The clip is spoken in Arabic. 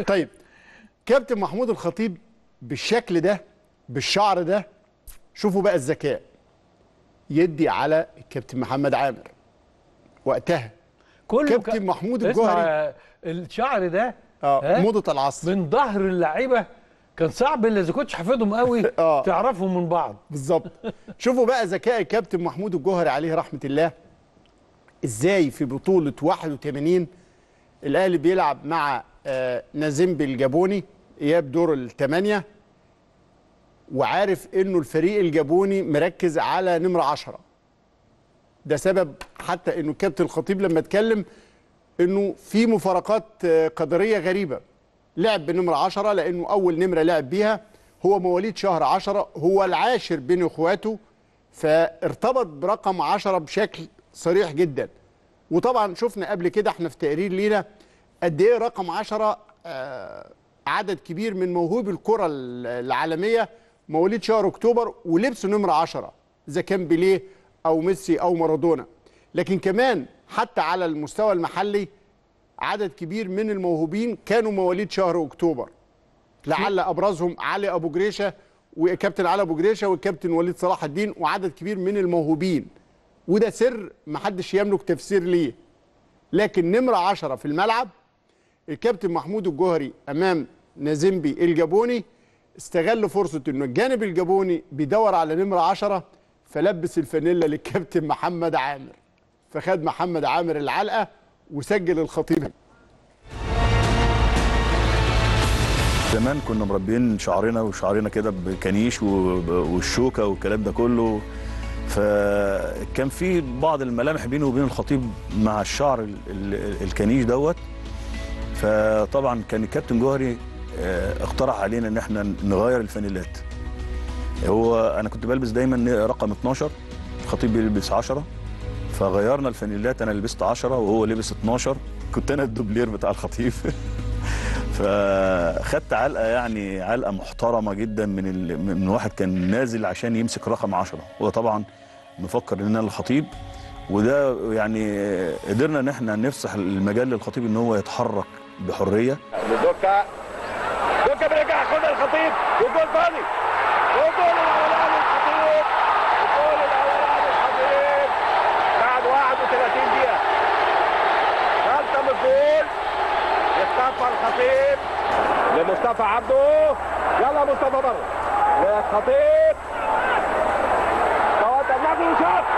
طيب كابتن محمود الخطيب بالشكل ده بالشعر ده شوفوا بقى الذكاء يدي على الكابتن محمد عامر وقتها كله كابتن كان- محمود الجوهري. الشعر ده آه ها؟ موضة العصر من ظهر اللعيبة كان صعب اللي إذا كنتش حافظهم قوي آه. تعرفهم من بعض بالظبط شوفوا بقى ذكاء الكابتن محمود الجوهري عليه رحمة الله إزاي في بطولة 81 الأهلي بيلعب مع نازيمبي الجابوني إياب دور الثمانية وعارف إنه الفريق الجابوني مركز على نمرة 10 ده سبب حتى إنه الكابتن الخطيب لما اتكلم إنه في مفارقات قدرية غريبة. لعب بنمرة 10 لأنه أول نمرة لعب بيها هو مواليد شهر 10 هو العاشر بين إخواته فارتبط برقم 10 بشكل صريح جدا. وطبعا شفنا قبل كده إحنا في تقرير لينا قد إيه رقم 10 آه، عدد كبير من موهوبي الكرة العالمية مواليد شهر أكتوبر ولبسوا نمرة 10 إذا كان بيليه أو ميسي أو مارادونا. لكن كمان حتى على المستوى المحلي عدد كبير من الموهوبين كانوا مواليد شهر أكتوبر. لعل أبرزهم علي أبو جريشة وكابتن علي أبو جريشة والكابتن وليد صلاح الدين وعدد كبير من الموهوبين. وده سر محدش يملك تفسير ليه. لكن نمرة 10 في الملعب الكابتن محمود الجوهري أمام نازيمبي الجابوني استغل فرصة إنه الجانب الجابوني بيدور على نمرة 10 فلبس الفانيلا للكابتن محمد عامر. فخد محمد عامر العلقة وسجل الخطيب. زمان كنا مربيين شعرنا وشعرنا كده بكنيش والشوكة والكلام ده كله. فكان في بعض الملامح بينه وبين الخطيب مع الشعر ال- ال- الكنيش دوت. فطبعا كان الكابتن جوهري آه، اقترح علينا إن إحنا نغير الفانيلات. هو أنا كنت بلبس دايما رقم 12 الخطيب بيلبس 10 فغيرنا الفانيلات. أنا لبست 10 وهو لبس 12 كنت أنا الدوبلير بتاع الخطيب. فخدت علقة يعني علقة محترمة جدا من ال... من واحد كان نازل عشان يمسك رقم 10 هو طبعا مفكر ان أنا الخطيب وده يعني قدرنا إن إحنا نفسح المجال للخطيب إن هو يتحرك. بحرية. لدوكا دوكا بيرجع ياخدها الخطيب والجول فاضي والجول الأولاني الخطيب. الجول الأولاني الخطيب. بعد 31 دقيقة. غلطه من الجول مصطفى الخطيب. لمصطفى عبده. يلا مصطفى بره للخطيب. فوات النبي الثالث